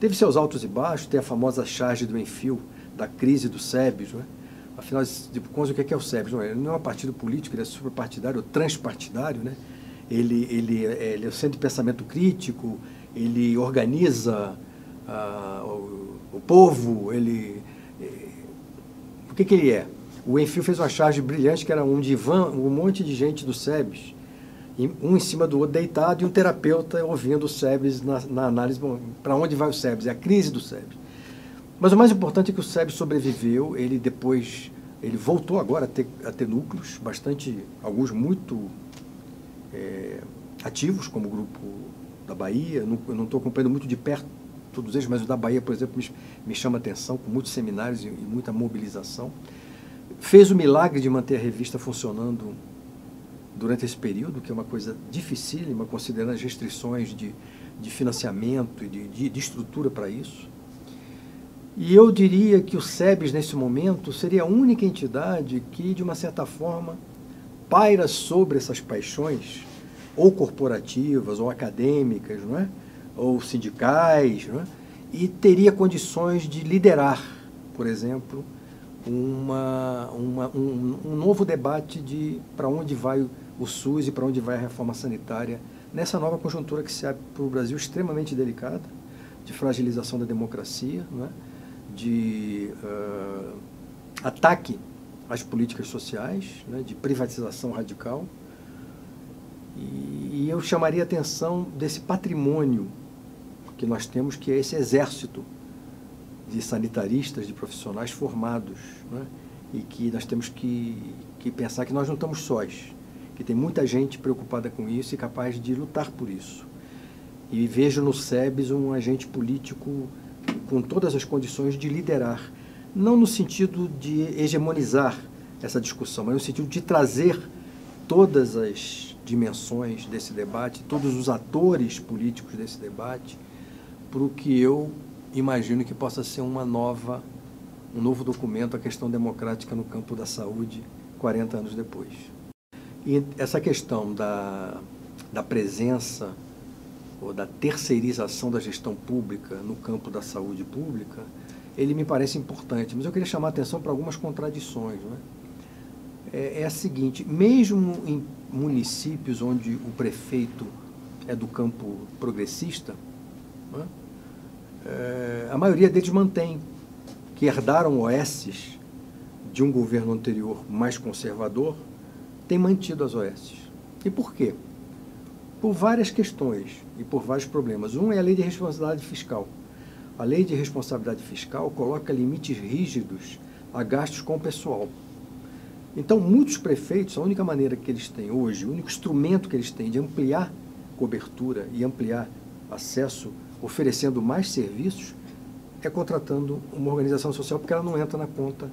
Teve seus altos e baixos, tem a famosa charge do Enfio, da crise do SEBS, é? Afinal de contas, o que é, é o SEBS? Não, ele não é um partido político, ele é superpartidário, ou transpartidário, né? Ele, ele, ele é o centro de pensamento crítico, ele organiza uh, o, o, povo, ele... Eh, o que, que ele é? O Enfio fez uma charge brilhante, que era um divã, um monte de gente do SEBS, um em cima do outro deitado e um terapeuta ouvindo o SEBS na, na análise, para onde vai o SEBS? É a crise do SEBS. Mas o mais importante é que o SEBS sobreviveu, ele depois, ele voltou agora a ter, a ter núcleos, bastante, alguns muito é, ativos, como o grupo da Bahia, não, eu não estou acompanhando muito de perto todos eles, mas o da Bahia, por exemplo, me, me chama atenção, com muitos seminários e, e muita mobilização. Fez o milagre de manter a revista funcionando durante esse período, que é uma coisa dificílima, considerando as restrições de, de financiamento e de, de, de estrutura para isso. E eu diria que o SEBS, nesse momento, seria a única entidade que, de uma certa forma, paira sobre essas paixões, ou corporativas, ou acadêmicas, não é? ou sindicais, não é? e teria condições de liderar, por exemplo, uma, uma um, um novo debate de para onde vai o SUS e para onde vai a reforma sanitária nessa nova conjuntura que se abre para o Brasil extremamente delicada, de fragilização da democracia, é? de uh, ataque às políticas sociais, né? de privatização radical. E, eu chamaria a atenção desse patrimônio que nós temos, que é esse exército de sanitaristas, de profissionais formados, né? e que nós temos que, que pensar que nós não estamos sós que tem muita gente preocupada com isso e capaz de lutar por isso. E vejo no SEBS um agente político com todas as condições de liderar, não no sentido de hegemonizar essa discussão, mas no sentido de trazer todas as dimensões desse debate, todos os atores políticos desse debate, para o que eu imagino que possa ser uma nova, um novo documento, a questão democrática no campo da saúde, 40 anos depois. E essa questão da, da presença ou da terceirização da gestão pública no campo da saúde pública, ele me parece importante. Mas eu queria chamar a atenção para algumas contradições. Não é? É, é a seguinte: mesmo em municípios onde o prefeito é do campo progressista, né, é, a maioria deles mantém que herdaram OSs de um governo anterior mais conservador, tem mantido as OSs. E por quê? Por várias questões e por vários problemas. Um é a lei de responsabilidade fiscal. A lei de responsabilidade fiscal coloca limites rígidos a gastos com o pessoal. Então, muitos prefeitos, a única maneira que eles têm hoje, o único instrumento que eles têm de ampliar cobertura e ampliar acesso, oferecendo mais serviços, é contratando uma organização social, porque ela não entra na conta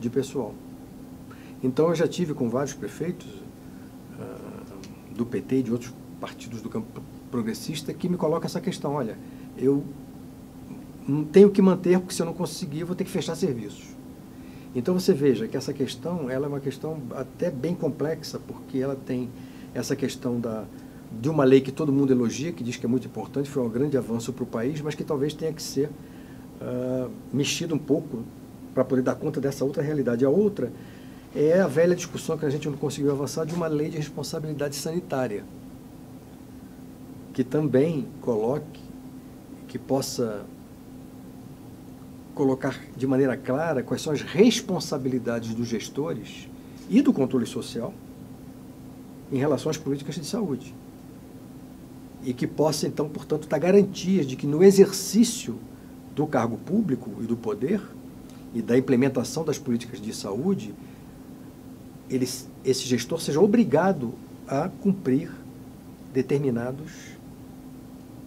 de pessoal. Então, eu já tive com vários prefeitos uh, do PT e de outros partidos do campo progressista que me colocam essa questão: olha, eu tenho que manter, porque se eu não conseguir, eu vou ter que fechar serviços. Então você veja que essa questão ela é uma questão até bem complexa, porque ela tem essa questão da, de uma lei que todo mundo elogia, que diz que é muito importante, foi um grande avanço para o país, mas que talvez tenha que ser uh, mexido um pouco para poder dar conta dessa outra realidade. A outra é a velha discussão que a gente não conseguiu avançar de uma lei de responsabilidade sanitária, que também coloque, que possa colocar de maneira clara quais são as responsabilidades dos gestores e do controle social em relação às políticas de saúde. E que possa, então, portanto, dar garantias de que no exercício do cargo público e do poder e da implementação das políticas de saúde, ele, esse gestor seja obrigado a cumprir determinados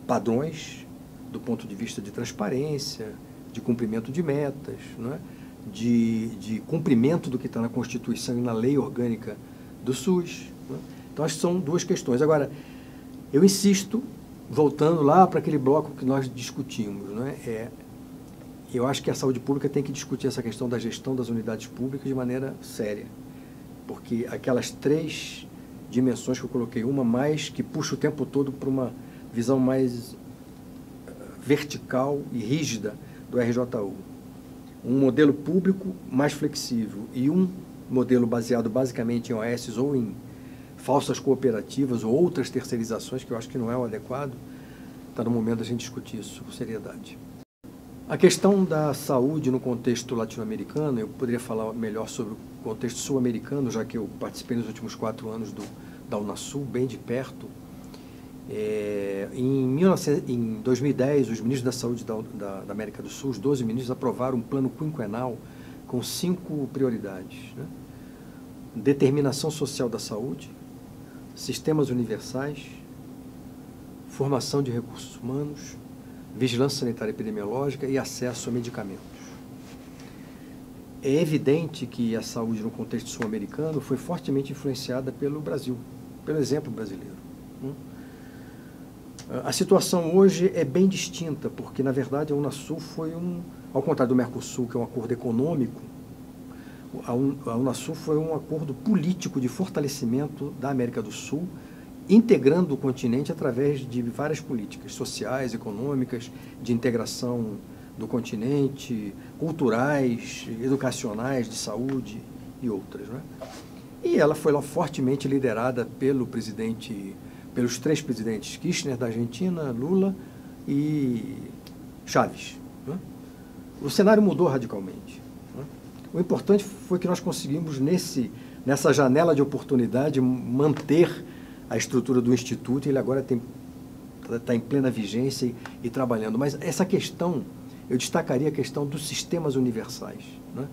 padrões do ponto de vista de transparência, de cumprimento de metas, é? de, de cumprimento do que está na Constituição e na lei orgânica do SUS. É? Então, acho que são duas questões. Agora, eu insisto, voltando lá para aquele bloco que nós discutimos, não é? é eu acho que a saúde pública tem que discutir essa questão da gestão das unidades públicas de maneira séria. Porque aquelas três dimensões que eu coloquei, uma mais que puxa o tempo todo para uma visão mais eh, vertical e rígida do RJU. Um modelo público mais flexível e um modelo baseado basicamente em OS ou em falsas cooperativas ou outras terceirizações, que eu acho que não é o adequado, está no momento da gente discutir isso com seriedade. A questão da saúde no contexto latino-americano, eu poderia falar melhor sobre o contexto sul-americano, já que eu participei nos últimos quatro anos do, da Unasul, bem de perto, é, em, 19, em, 2010, os ministros da Saúde da, da, da, América do Sul, os 12 ministros, aprovaram um plano quinquenal com cinco prioridades. Né? Determinação social da saúde, sistemas universais, formação de recursos humanos, vigilância sanitária epidemiológica e acesso a medicamentos. É evidente que a saúde no contexto sul-americano foi fortemente influenciada pelo Brasil, pelo exemplo brasileiro. Né? A situação hoje é bem distinta, porque, na verdade, a Unasul foi um, ao contrário do Mercosul, que é um acordo econômico, a Unasul foi um acordo político de fortalecimento da América do Sul, integrando o continente através de várias políticas sociais, econômicas, de integração do continente, culturais, educacionais, de saúde e outras. Né? E ela foi lá fortemente liderada pelo presidente pelos três presidentes, Kirchner da Argentina, Lula e Chaves. Né? O cenário mudou radicalmente. Né? O importante foi que nós conseguimos, nesse, nessa janela de oportunidade, manter a estrutura do Instituto ele agora está em plena vigência e, e, trabalhando. Mas essa questão, eu destacaria a questão dos sistemas universais. Né?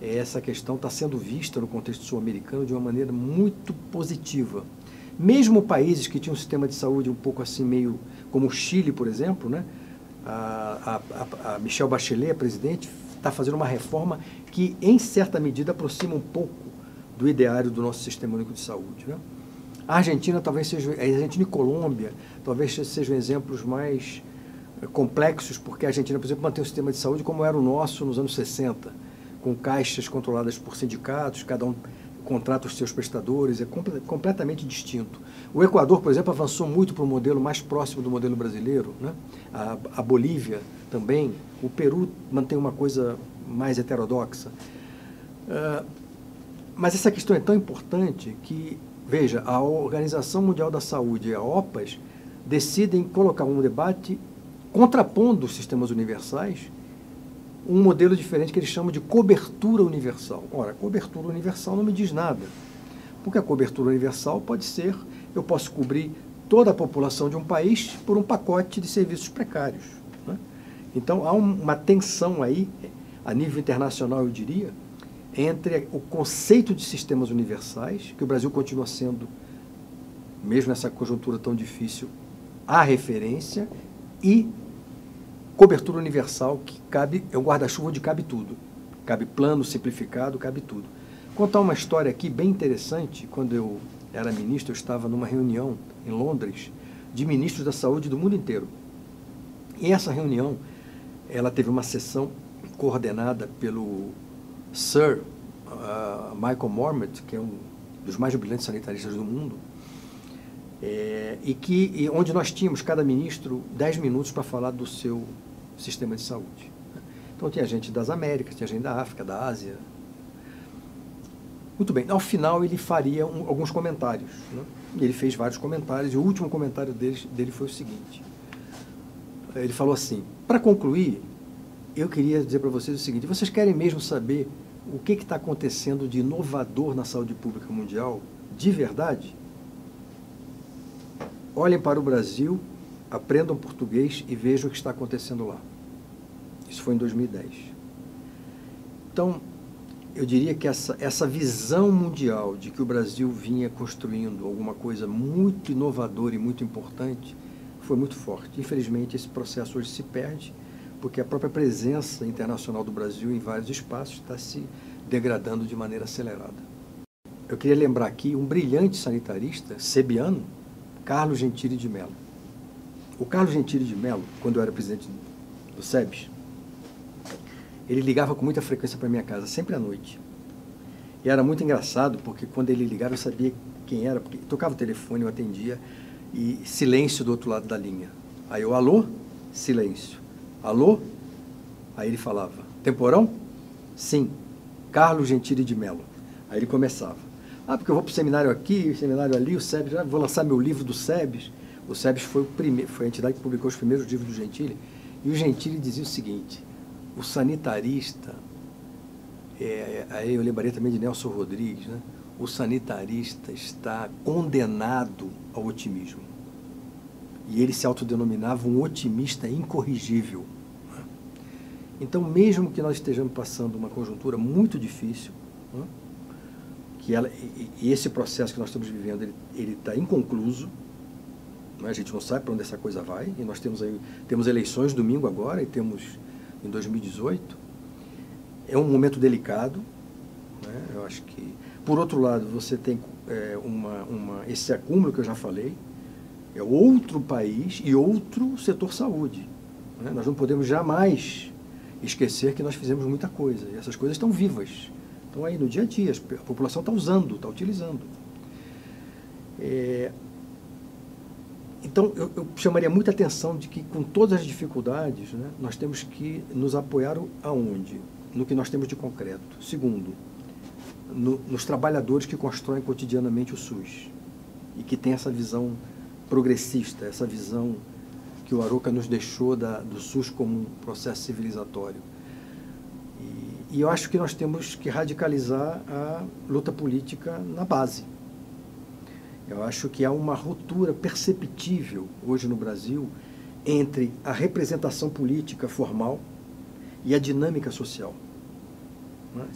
Essa questão está sendo vista no contexto sul-americano de uma maneira muito positiva. Mesmo países que tinham um sistema de saúde um pouco assim, meio como o Chile, por exemplo, né? a, a, a Michelle Bachelet, a presidente, está fazendo uma reforma que, em certa medida, aproxima um pouco do ideário do nosso sistema único de saúde. Né? A Argentina talvez seja, a Argentina e Colômbia talvez sejam exemplos mais eh, complexos, porque a Argentina, por exemplo, mantém um sistema de saúde como era o nosso nos anos 60, com caixas controladas por sindicatos, cada um contrata os seus prestadores, é completamente distinto. O Equador, por exemplo, avançou muito para o modelo mais próximo do modelo brasileiro, né? a, a Bolívia também, o Peru mantém uma coisa mais heterodoxa. Uh, mas essa questão é tão importante que, veja, a Organização Mundial da Saúde e a OPAS decidem colocar um debate contrapondo os sistemas universais um modelo diferente que eles chamam de cobertura universal. Ora, cobertura universal não me diz nada, porque a cobertura universal pode ser, eu posso cobrir toda a população de um país por um pacote de serviços precários. Né? Então há uma tensão aí, a nível internacional, eu diria, entre o conceito de sistemas universais, que o Brasil continua sendo, mesmo nessa conjuntura tão difícil, a referência, e cobertura universal, que cabe, é um guarda-chuva onde cabe tudo. Cabe plano, simplificado, cabe tudo. Contar uma história aqui bem interessante, quando eu era ministro, eu estava numa reunião em Londres de ministros da saúde do mundo inteiro. E essa reunião, ela teve uma sessão coordenada pelo Sir uh, Michael Mormont, que é um dos mais brilhantes sanitaristas do mundo, é, e que e onde nós tínhamos cada ministro 10 minutos para falar do seu sistema de saúde. Então tinha gente das Américas, tinha gente da África, da Ásia. Muito bem, ao final ele faria um, alguns comentários. Né? Ele fez vários comentários, e o último comentário dele, dele foi o seguinte. Ele falou assim, para concluir, eu queria dizer para vocês o seguinte, vocês querem mesmo saber o que está acontecendo de inovador na saúde pública mundial, de verdade? Olhem para o Brasil, aprendam português e vejam o que está acontecendo lá. Isso foi em 2010. Então, eu diria que essa, essa visão mundial de que o Brasil vinha construindo alguma coisa muito inovadora e muito importante foi muito forte. Infelizmente, esse processo hoje se perde, porque a própria presença internacional do Brasil em vários espaços está se degradando de maneira acelerada. Eu queria lembrar aqui um brilhante sanitarista, sebiano, Carlos Gentili de Mello. O Carlos Gentili de Mello, quando eu era presidente do SEBS, ele ligava com muita frequência para minha casa, sempre à noite. E era muito engraçado, porque quando ele ligava eu sabia quem era, porque tocava o telefone, eu atendia, e silêncio do outro lado da linha. Aí eu, alô? Silêncio. Alô? Aí ele falava, temporão? Sim. Carlos Gentili de Mello. Aí ele começava. Ah, porque eu vou para o seminário aqui, o seminário ali, o SEBS, ah, vou lançar meu livro do SEBS. O SEBS foi, foi a entidade que publicou os primeiros livros do Gentili. E o Gentili dizia o seguinte, o sanitarista, é, aí eu lembrei também de Nelson Rodrigues, né? o sanitarista está condenado ao otimismo. E ele se autodenominava um otimista incorrigível. Então, mesmo que nós estejamos passando uma conjuntura muito difícil? Que ela, e, esse processo que nós estamos vivendo, ele está inconcluso, né? a gente não sabe para onde essa coisa vai, e nós temos, aí, temos eleições domingo agora, e temos em 2018, é um momento delicado, né? eu acho que, por outro lado, você tem é, uma, uma, esse acúmulo que eu já falei, é outro país e outro setor saúde. Né? Nós não podemos jamais esquecer que nós fizemos muita coisa, e essas coisas estão vivas. Estão aí no dia a dia, a população está usando, está utilizando. É, então, eu, eu, chamaria muita atenção de que, com todas as dificuldades, né, nós temos que nos apoiar aonde? No que nós temos de concreto. Segundo, no, nos trabalhadores que constroem cotidianamente o SUS e que têm essa visão progressista, essa visão que o Aroca nos deixou da, do SUS como um processo civilizatório. E eu acho que nós temos que radicalizar a luta política na base. Eu acho que há uma ruptura perceptível hoje no Brasil entre a representação política formal e a dinâmica social. Né?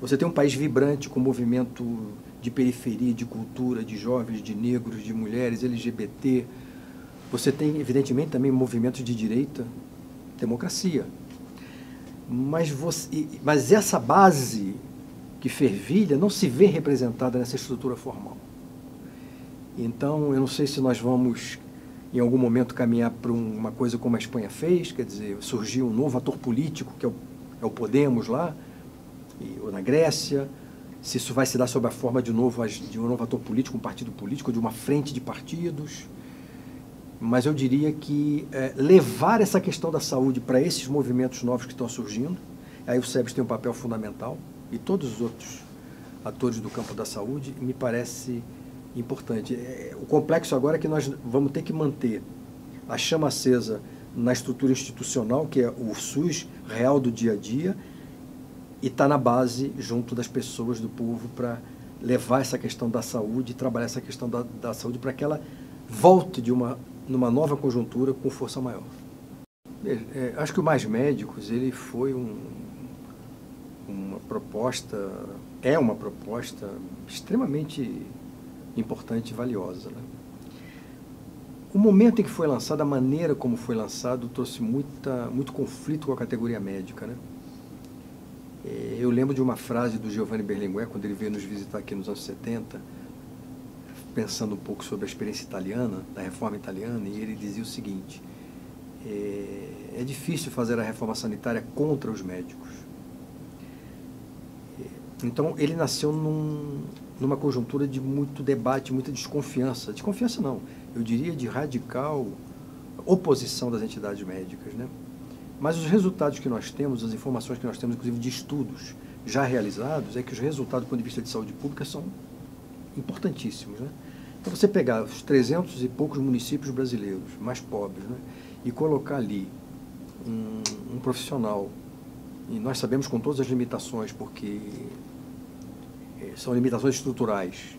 Você tem um país vibrante com movimento de periferia, de cultura, de jovens, de negros, de mulheres, LGBT. Você tem, evidentemente, também movimentos de direita, democracia. Mas, você, mas essa base que fervilha não se vê representada nessa estrutura formal. Então, eu não sei se nós vamos, em algum momento, caminhar para uma coisa como a Espanha fez, quer dizer, surgiu um novo ator político, que é o, é o Podemos lá, e, ou na Grécia, se isso vai se dar sob a forma de, novo, de um novo ator político, um partido político, de uma frente de partidos mas eu diria que é, levar essa questão da saúde para esses movimentos novos que estão surgindo, aí o SEBS tem um papel fundamental, e todos os outros, atores do campo da saúde, me parece importante. É, o complexo agora é que nós vamos ter que manter a chama acesa na estrutura institucional, que é o SUS real do dia a dia, e está na base, junto das pessoas, do povo, para levar essa questão da saúde, trabalhar essa questão da, da saúde para que ela volte de uma numa nova conjuntura com força maior. É, acho que o Mais Médicos ele foi um, uma proposta, é uma proposta extremamente importante e valiosa. Né? O momento em que foi lançado, a maneira como foi lançado, trouxe muita, muito conflito com a categoria médica. Né? É, eu lembro de uma frase do Giovanni Berlinguer, quando ele veio nos visitar aqui nos anos 70, pensando um pouco sobre a experiência italiana, da reforma italiana, e ele dizia o seguinte: é, é difícil fazer a reforma sanitária contra os médicos. Então, ele nasceu num, numa conjuntura de muito debate, muita desconfiança. Desconfiança não, eu diria de radical oposição das entidades médicas. Né? Mas os resultados que nós temos, as informações que nós temos, inclusive de estudos já realizados, é que os resultados do ponto de vista de saúde pública são importantíssimos. Né? Então, você pegar os 300 e poucos municípios brasileiros mais pobres né, e colocar ali um, um profissional, e nós sabemos com todas as limitações, porque eh, são limitações estruturais,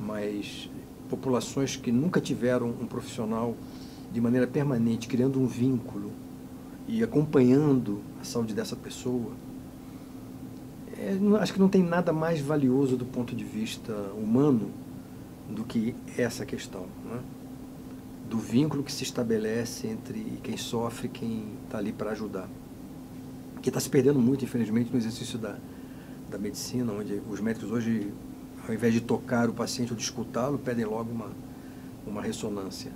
mas populações que nunca tiveram um profissional de maneira permanente, criando um vínculo e acompanhando a saúde dessa pessoa, é, acho que não tem nada mais valioso do ponto de vista humano do que essa questão, né? do vínculo que se estabelece entre quem sofre e quem está ali para ajudar. Que está se perdendo muito, infelizmente, no exercício da, da medicina, onde os médicos hoje, ao invés de tocar o paciente ou de escutá-lo, pedem logo uma, uma ressonância.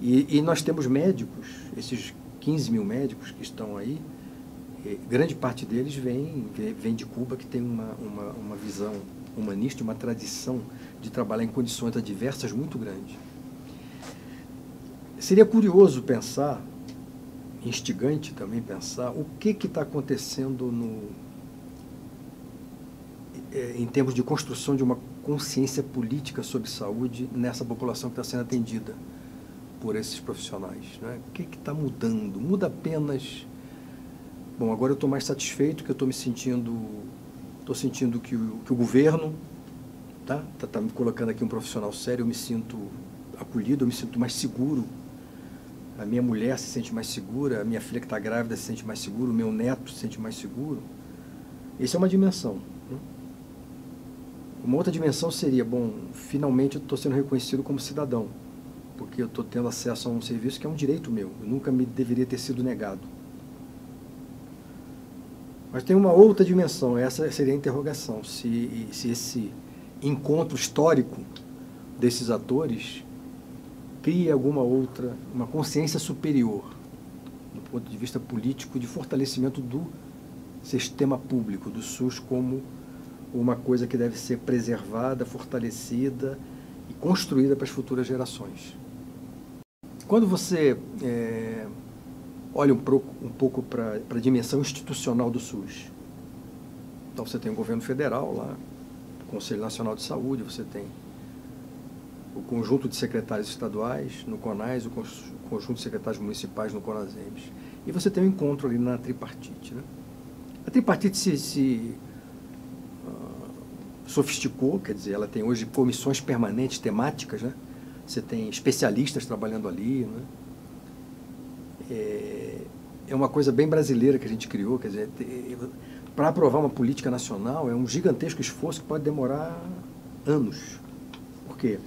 E, e nós temos médicos, esses 15 mil médicos que estão aí, grande parte deles vem, vem de Cuba, que tem uma, uma, uma visão humanista, uma tradição de trabalhar em condições adversas muito grande. Seria curioso pensar, instigante também pensar, o que está acontecendo no, é, em termos de construção de uma consciência política sobre saúde nessa população que está sendo atendida por esses profissionais. Né? O que está mudando? Muda apenas. Bom, agora eu estou mais satisfeito que eu estou me sentindo. Estou sentindo que o, que o governo tá? Tá, tá me colocando aqui um profissional sério, eu me sinto acolhido, eu me sinto mais seguro. A minha mulher se sente mais segura, a minha filha que está grávida se sente mais seguro, o meu neto se sente mais seguro. Essa é uma dimensão. Né? Uma outra dimensão seria, bom, finalmente eu estou sendo reconhecido como cidadão, porque eu estou tendo acesso a um serviço que é um direito meu, eu nunca me deveria ter sido negado. Mas tem uma outra dimensão, essa seria a interrogação, se, se esse encontro histórico desses atores cria alguma outra, uma consciência superior, do ponto de vista político, de fortalecimento do sistema público, do SUS, como uma coisa que deve ser preservada, fortalecida e construída para as futuras gerações. Quando você é, olha um pouco, um pouco para a dimensão institucional do SUS, então você tem o governo federal lá, Conselho Nacional de Saúde, você tem o conjunto de secretários estaduais no CONAS, o conjunto de secretários municipais no CONASEMES. E você tem um encontro ali na tripartite. Né? A tripartite se, se uh, sofisticou, quer dizer, ela tem hoje comissões permanentes temáticas, né? você tem especialistas trabalhando ali. Né? É, é uma coisa bem brasileira que a gente criou, quer dizer, para aprovar uma política nacional é um gigantesco esforço que pode demorar anos. Por quê?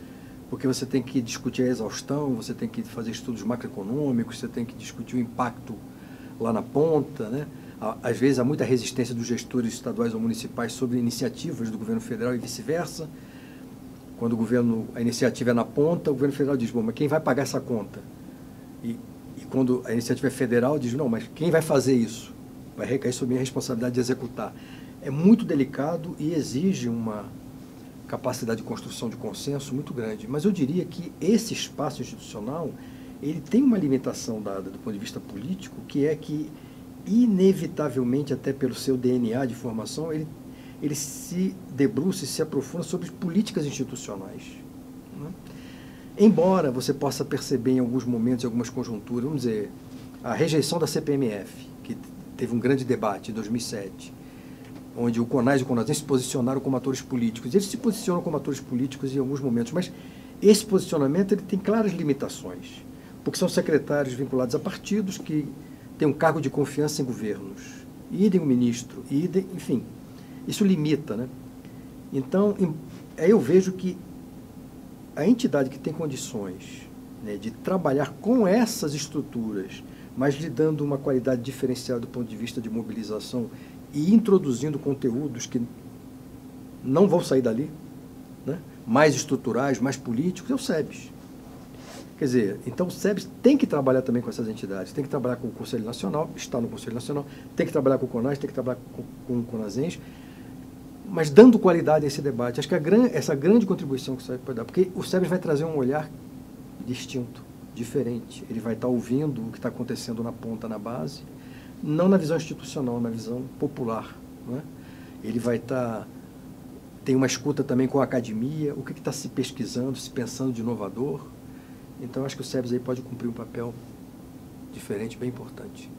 Porque você tem que discutir a exaustão, você tem que fazer estudos macroeconômicos, você tem que discutir o impacto lá na ponta, né? Às vezes há muita resistência dos gestores estaduais ou municipais sobre iniciativas do governo federal e vice-versa. Quando o governo, a iniciativa é na ponta, o governo federal diz, bom, mas quem vai pagar essa conta? E, e quando a iniciativa é federal, diz, não, mas quem vai fazer isso? Vai recair sobre minha responsabilidade de executar. É muito delicado e exige uma capacidade de construção de consenso muito grande. Mas eu diria que esse espaço institucional ele tem uma limitação dada do ponto de vista político, que é que, inevitavelmente, até pelo seu DNA de formação, ele, ele se debruça e se aprofunda sobre políticas institucionais. Né? Embora você possa perceber em alguns momentos, em algumas conjunturas, vamos dizer, a rejeição da CPMF, teve um grande debate em 2007, onde o CONAS e o CONASEM se posicionaram como atores políticos. Eles se posicionam como atores políticos em alguns momentos, mas esse posicionamento ele tem claras limitações, porque são secretários vinculados a partidos que têm um cargo de confiança em governos, idem o ministro, idem, enfim, isso limita, né? Então, eu vejo que a entidade que tem condições né, de trabalhar com essas estruturas, mas lhe dando uma qualidade diferenciada do ponto de vista de mobilização e introduzindo conteúdos que não vão sair dali, né? mais estruturais, mais políticos, é o SEBS. Quer dizer, então o SEBS tem que trabalhar também com essas entidades, tem que trabalhar com o Conselho Nacional, está no Conselho Nacional, tem que trabalhar com o CONAS, tem que trabalhar com, com o CONASENS, mas dando qualidade a esse debate. Acho que a gran, essa grande contribuição que o SEBS pode dar, porque o SEBS vai trazer um olhar distinto, diferente. Ele vai estar ouvindo o que está acontecendo na ponta, na base, não na visão institucional, na visão popular. É? Ele vai estar. Tem uma escuta também com a academia, o que está se pesquisando, se pensando de inovador. Então, acho que o SEBS aí pode cumprir um papel diferente, bem importante.